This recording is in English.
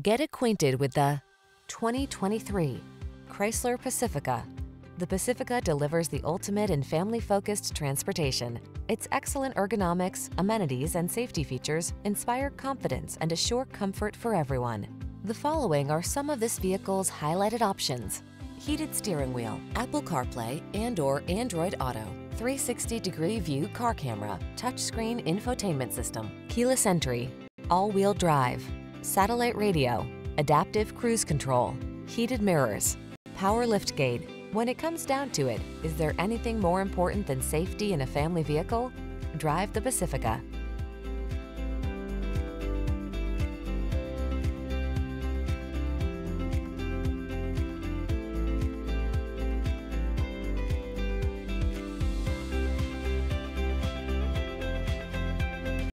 Get acquainted with the 2023 Chrysler Pacifica. The Pacifica delivers the ultimate in family-focused transportation. Its excellent ergonomics, amenities, and safety features inspire confidence and assure comfort for everyone. The following are some of this vehicle's highlighted options. Heated steering wheel, Apple CarPlay and or Android Auto, 360-degree view car camera, touchscreen infotainment system, keyless entry, all-wheel drive, satellite radio, adaptive cruise control, heated mirrors, power liftgate. When it comes down to it, is there anything more important than safety in a family vehicle? Drive the Pacifica.